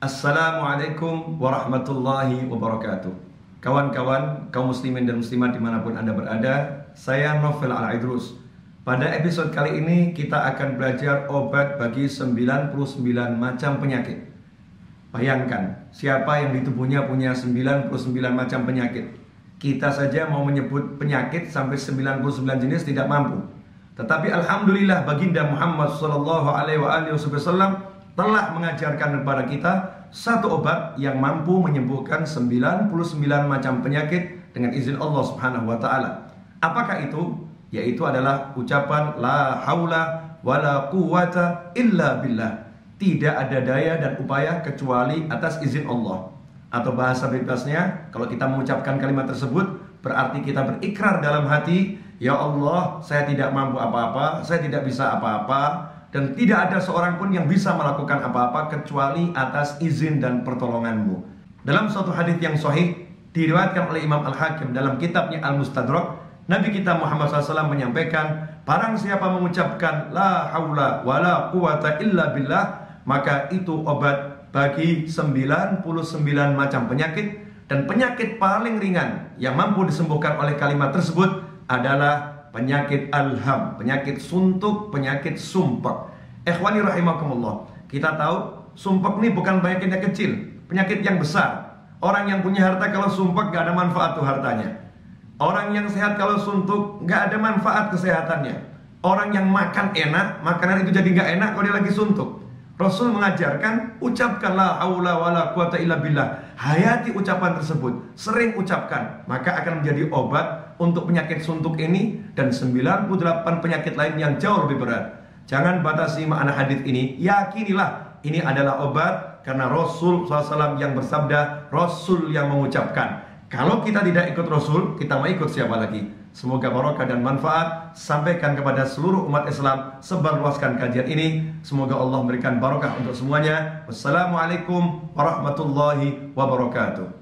Assalamualaikum warahmatullahi wabarakatuh. Kawan-kawan, kaum muslimin dan muslimat di mana pun Anda berada Saya Novel Al-Idrus. Pada episode kali ini kita akan belajar obat bagi 99 macam penyakit. Bayangkan, siapa yang di tubuhnya punya 99 macam penyakit? Kita saja mau menyebut penyakit sampai 99 jenis tidak mampu. Tetapi Alhamdulillah baginda Muhammad SAW telah mengajarkan kepada kita satu obat yang mampu menyembuhkan 99 macam penyakit dengan izin Allah Subhanahu wa taala. Apakah itu? Yaitu adalah ucapan la haula wala quwata illa billah. Tidak ada daya dan upaya kecuali atas izin Allah. Atau bahasa bebasnya, kalau kita mengucapkan kalimat tersebut, berarti kita berikrar dalam hati, Ya Allah, saya tidak mampu apa-apa, saya tidak bisa apa-apa, dan tidak ada seorang pun yang bisa melakukan apa-apa kecuali atas izin dan pertolonganmu. Dalam suatu hadis yang sahih diriwayatkan oleh Imam Al-Hakim dalam kitabnya Al-Mustadrak, Nabi kita Muhammad SAW menyampaikan, barang siapa mengucapkan la haula wa la quwata illa billah, maka itu obat bagi 99 macam penyakit dan penyakit paling ringan yang mampu disembuhkan oleh kalimat tersebut adalah penyakit alham, penyakit suntuk, penyakit sumpek. Ikhwani rahimakumullah. Kita tahu sumpek ini bukan penyakit yang kecil, penyakit yang besar. Orang yang punya harta kalau sumpek gak ada manfaat tuh hartanya. Orang yang sehat kalau suntuk gak ada manfaat kesehatannya. Orang yang makan enak, makanan itu jadi gak enak kalau dia lagi suntuk. Rasul mengajarkan ucapkanlah haula wala quwata illa billah. Hayati ucapan tersebut, sering ucapkan, maka akan menjadi obat untuk penyakit suntuk ini dan 98 penyakit lain yang jauh lebih berat. Jangan batasi makna hadis ini, yakinilah ini adalah obat karena Rasul SAW yang bersabda, Rasul yang mengucapkan. Kalau kita tidak ikut Rasul, kita mau ikut siapa lagi? Semoga barokah dan manfaat sampaikan kepada seluruh umat Islam sebarluaskan kajian ini. Semoga Allah memberikan barokah untuk semuanya. Wassalamualaikum warahmatullahi wabarakatuh.